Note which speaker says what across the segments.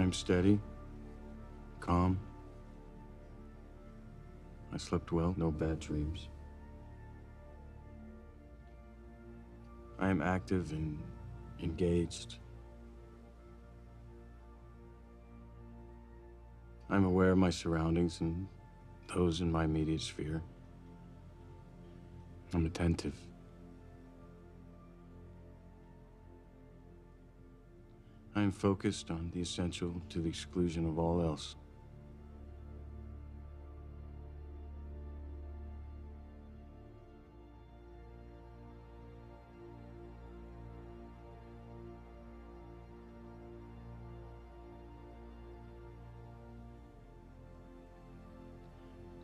Speaker 1: I'm steady, calm. I slept well, no bad dreams. I am active and engaged. I'm aware of my surroundings and those in my immediate sphere. I'm attentive. Focused on the essential to the exclusion of all else.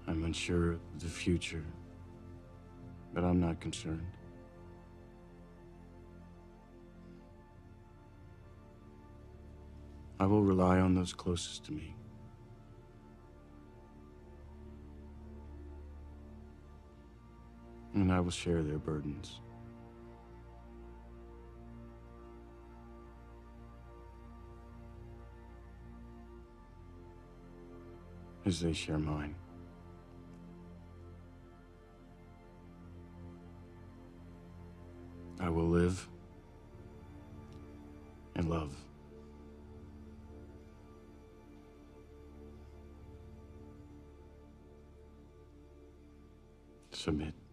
Speaker 1: I'm unsure of the future, but I'm not concerned. I will rely on those closest to me. And I will share their burdens. As they share mine. I will live and love. Submit.